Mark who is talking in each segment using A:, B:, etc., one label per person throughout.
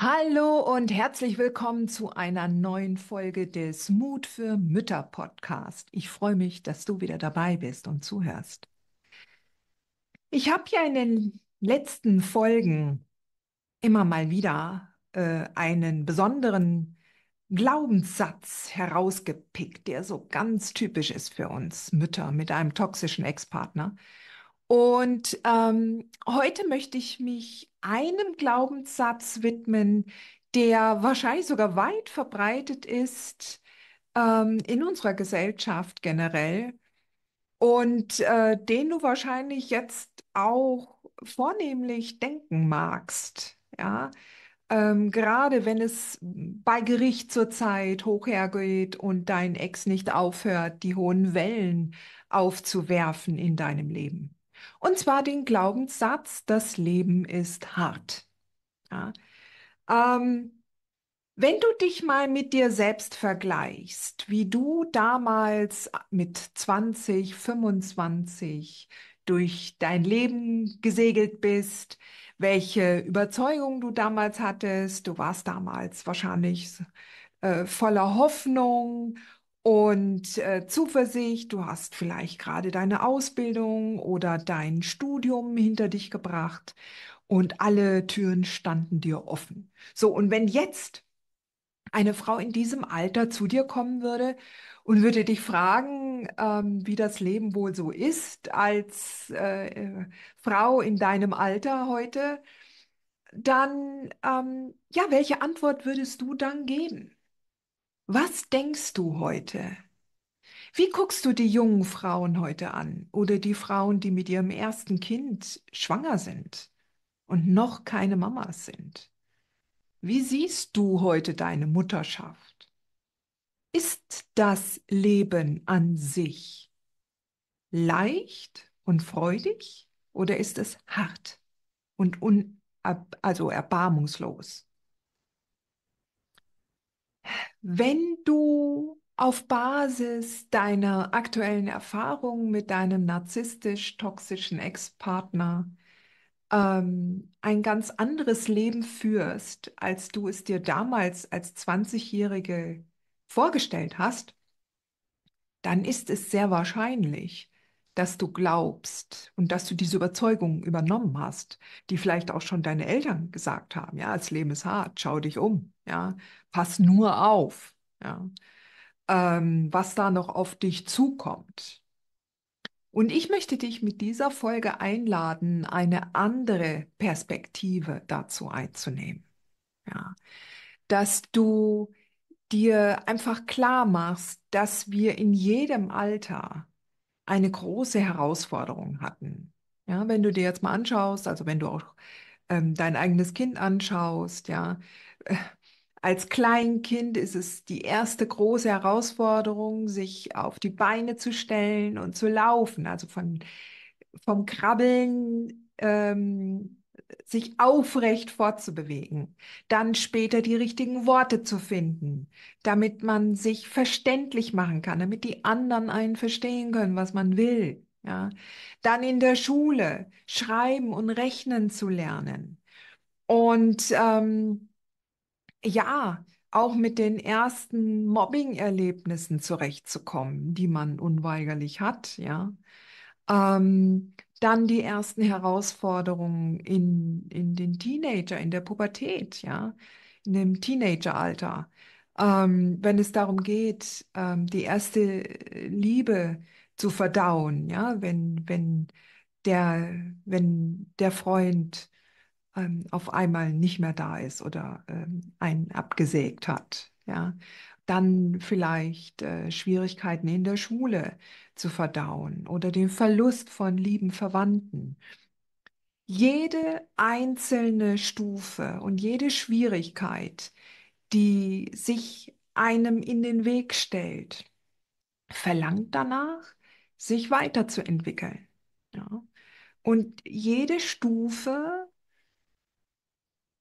A: Hallo und herzlich willkommen zu einer neuen Folge des Mut für Mütter Podcast. Ich freue mich, dass du wieder dabei bist und zuhörst. Ich habe ja in den letzten Folgen immer mal wieder äh, einen besonderen Glaubenssatz herausgepickt, der so ganz typisch ist für uns Mütter mit einem toxischen Ex-Partner. Und ähm, heute möchte ich mich einem Glaubenssatz widmen, der wahrscheinlich sogar weit verbreitet ist ähm, in unserer Gesellschaft generell und äh, den du wahrscheinlich jetzt auch vornehmlich denken magst. Ja, ähm, gerade wenn es bei Gericht zurzeit hoch hergeht und dein Ex nicht aufhört, die hohen Wellen aufzuwerfen in deinem Leben. Und zwar den Glaubenssatz, das Leben ist hart. Ja. Ähm, wenn du dich mal mit dir selbst vergleichst, wie du damals mit 20, 25 durch dein Leben gesegelt bist, welche Überzeugung du damals hattest, du warst damals wahrscheinlich äh, voller Hoffnung und äh, Zuversicht. Du hast vielleicht gerade deine Ausbildung oder dein Studium hinter dich gebracht und alle Türen standen dir offen. So, und wenn jetzt eine Frau in diesem Alter zu dir kommen würde und würde dich fragen, ähm, wie das Leben wohl so ist als äh, äh, Frau in deinem Alter heute, dann, ähm, ja, welche Antwort würdest du dann geben? Was denkst du heute? Wie guckst du die jungen Frauen heute an oder die Frauen, die mit ihrem ersten Kind schwanger sind und noch keine Mamas sind? Wie siehst du heute deine Mutterschaft? Ist das Leben an sich leicht und freudig oder ist es hart und un also erbarmungslos? Wenn du auf Basis deiner aktuellen Erfahrungen mit deinem narzisstisch-toxischen Ex-Partner ähm, ein ganz anderes Leben führst, als du es dir damals als 20-Jährige vorgestellt hast, dann ist es sehr wahrscheinlich, dass du glaubst und dass du diese Überzeugung übernommen hast, die vielleicht auch schon deine Eltern gesagt haben. Ja, das Leben ist hart, schau dich um. Ja, pass nur auf. Ja, ähm, was da noch auf dich zukommt. Und ich möchte dich mit dieser Folge einladen, eine andere Perspektive dazu einzunehmen. Ja, dass du dir einfach klar machst, dass wir in jedem Alter eine große Herausforderung hatten. Ja, wenn du dir jetzt mal anschaust, also wenn du auch ähm, dein eigenes Kind anschaust, ja, äh, als Kleinkind ist es die erste große Herausforderung, sich auf die Beine zu stellen und zu laufen, also von, vom Krabbeln ähm, sich aufrecht fortzubewegen, dann später die richtigen Worte zu finden, damit man sich verständlich machen kann, damit die anderen einen verstehen können, was man will. Ja, dann in der Schule schreiben und rechnen zu lernen und ähm, ja, auch mit den ersten Mobbing-Erlebnissen zurechtzukommen, die man unweigerlich hat, ja. Ähm, dann die ersten Herausforderungen in, in den Teenager, in der Pubertät, ja, in dem Teenageralter. Ähm, wenn es darum geht, ähm, die erste Liebe zu verdauen, ja, wenn, wenn der, wenn der Freund ähm, auf einmal nicht mehr da ist oder ähm, einen abgesägt hat, ja. Dann vielleicht äh, Schwierigkeiten in der Schule zu verdauen oder den Verlust von lieben Verwandten. Jede einzelne Stufe und jede Schwierigkeit, die sich einem in den Weg stellt, verlangt danach, sich weiterzuentwickeln. Ja. Und jede Stufe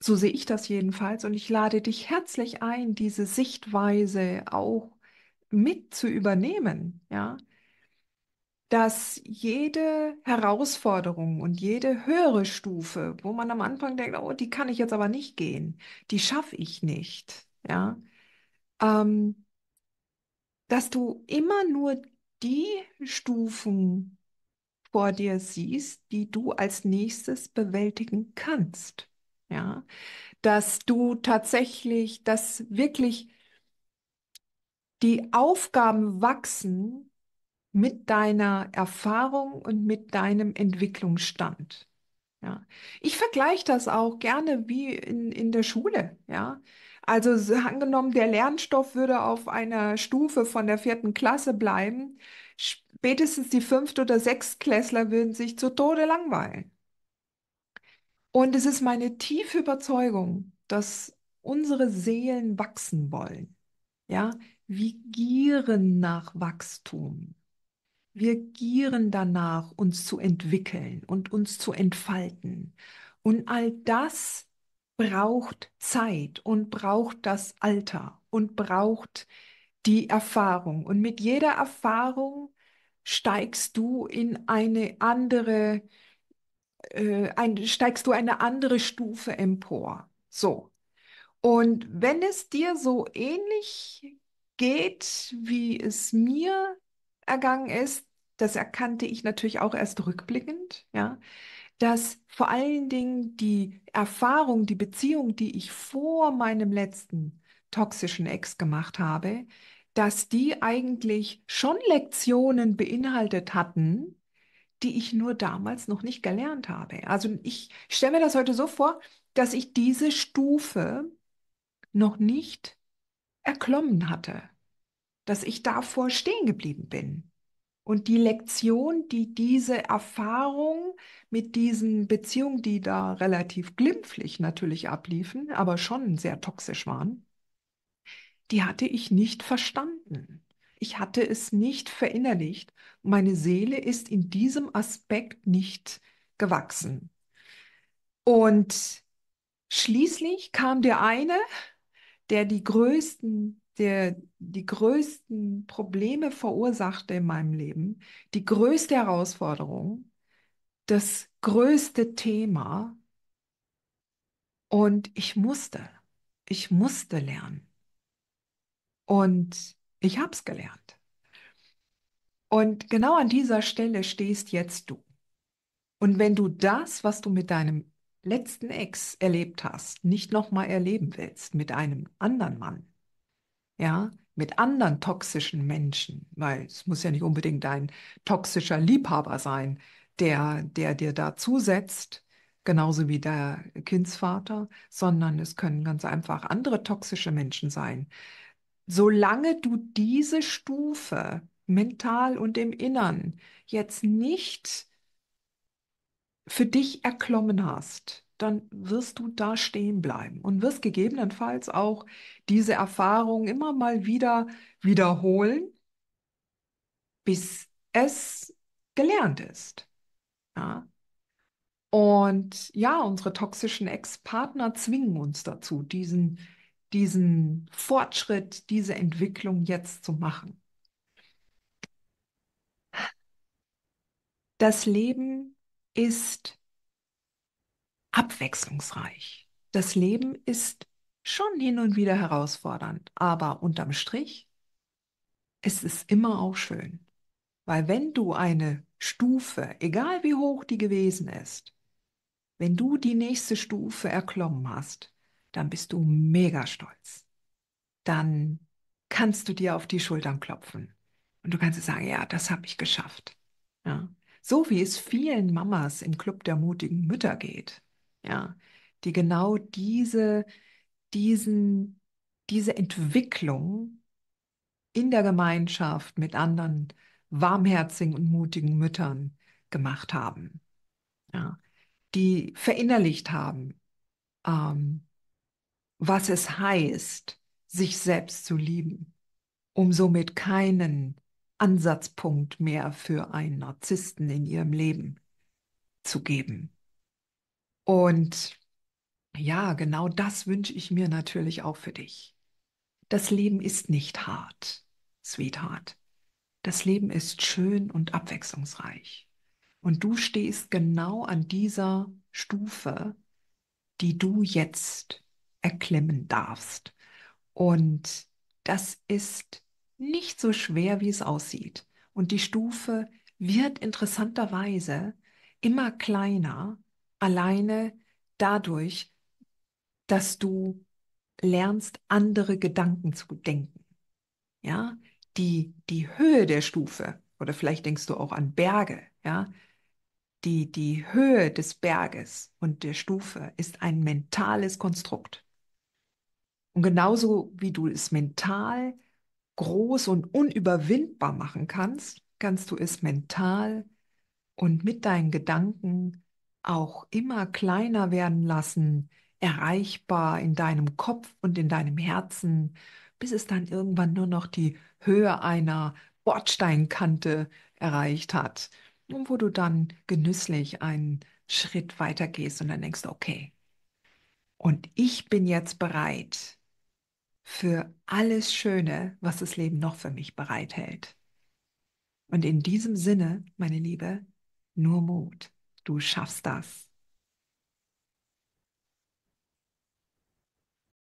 A: so sehe ich das jedenfalls und ich lade dich herzlich ein, diese Sichtweise auch mit zu übernehmen, ja. dass jede Herausforderung und jede höhere Stufe, wo man am Anfang denkt, oh, die kann ich jetzt aber nicht gehen, die schaffe ich nicht, ja, ähm, dass du immer nur die Stufen vor dir siehst, die du als nächstes bewältigen kannst, ja, dass du tatsächlich, dass wirklich die Aufgaben wachsen, mit deiner Erfahrung und mit deinem Entwicklungsstand. Ja. Ich vergleiche das auch gerne wie in, in der Schule. Ja. Also so angenommen, der Lernstoff würde auf einer Stufe von der vierten Klasse bleiben, spätestens die fünfte oder sechstklässler würden sich zu Tode langweilen. Und es ist meine tiefe Überzeugung, dass unsere Seelen wachsen wollen. Ja, wir gieren nach Wachstum. Wir gieren danach, uns zu entwickeln und uns zu entfalten. Und all das braucht Zeit und braucht das Alter und braucht die Erfahrung. Und mit jeder Erfahrung steigst du in eine andere, äh, ein, steigst du eine andere Stufe empor. So. Und wenn es dir so ähnlich geht, wie es mir ergangen ist, das erkannte ich natürlich auch erst rückblickend, ja, dass vor allen Dingen die Erfahrung, die Beziehung, die ich vor meinem letzten toxischen Ex gemacht habe, dass die eigentlich schon Lektionen beinhaltet hatten, die ich nur damals noch nicht gelernt habe. Also ich stelle mir das heute so vor, dass ich diese Stufe noch nicht erklommen hatte, dass ich davor stehen geblieben bin. Und die Lektion, die diese Erfahrung mit diesen Beziehungen, die da relativ glimpflich natürlich abliefen, aber schon sehr toxisch waren, die hatte ich nicht verstanden. Ich hatte es nicht verinnerlicht. Meine Seele ist in diesem Aspekt nicht gewachsen. Und schließlich kam der eine, der die größten der die größten Probleme verursachte in meinem Leben, die größte Herausforderung, das größte Thema. Und ich musste, ich musste lernen. Und ich habe es gelernt. Und genau an dieser Stelle stehst jetzt du. Und wenn du das, was du mit deinem letzten Ex erlebt hast, nicht nochmal erleben willst mit einem anderen Mann, ja, mit anderen toxischen Menschen, weil es muss ja nicht unbedingt ein toxischer Liebhaber sein, der, der dir da zusetzt, genauso wie der Kindsvater, sondern es können ganz einfach andere toxische Menschen sein. Solange du diese Stufe mental und im Innern jetzt nicht für dich erklommen hast, dann wirst du da stehen bleiben und wirst gegebenenfalls auch diese Erfahrung immer mal wieder wiederholen, bis es gelernt ist. Ja. Und ja, unsere toxischen Ex-Partner zwingen uns dazu, diesen, diesen Fortschritt, diese Entwicklung jetzt zu machen. Das Leben ist abwechslungsreich. Das Leben ist schon hin und wieder herausfordernd, aber unterm Strich ist es immer auch schön. Weil wenn du eine Stufe, egal wie hoch die gewesen ist, wenn du die nächste Stufe erklommen hast, dann bist du mega stolz. Dann kannst du dir auf die Schultern klopfen und du kannst sagen, ja, das habe ich geschafft. Ja. So wie es vielen Mamas im Club der mutigen Mütter geht ja, die genau diese, diesen, diese Entwicklung in der Gemeinschaft mit anderen warmherzigen und mutigen Müttern gemacht haben, ja, die verinnerlicht haben, ähm, was es heißt, sich selbst zu lieben, um somit keinen Ansatzpunkt mehr für einen Narzissten in ihrem Leben zu geben. Und ja, genau das wünsche ich mir natürlich auch für dich. Das Leben ist nicht hart, Sweetheart. das Leben ist schön und abwechslungsreich. Und du stehst genau an dieser Stufe, die du jetzt erklimmen darfst. Und das ist nicht so schwer, wie es aussieht. Und die Stufe wird interessanterweise immer kleiner, alleine dadurch, dass du lernst, andere Gedanken zu denken. Ja, die, die Höhe der Stufe, oder vielleicht denkst du auch an Berge, ja, die, die Höhe des Berges und der Stufe ist ein mentales Konstrukt. Und genauso wie du es mental groß und unüberwindbar machen kannst, kannst du es mental und mit deinen Gedanken auch immer kleiner werden lassen, erreichbar in deinem Kopf und in deinem Herzen, bis es dann irgendwann nur noch die Höhe einer Bordsteinkante erreicht hat. Und wo du dann genüsslich einen Schritt weiter gehst und dann denkst, okay, und ich bin jetzt bereit für alles Schöne, was das Leben noch für mich bereithält. Und in diesem Sinne, meine Liebe, nur Mut. Du schaffst das.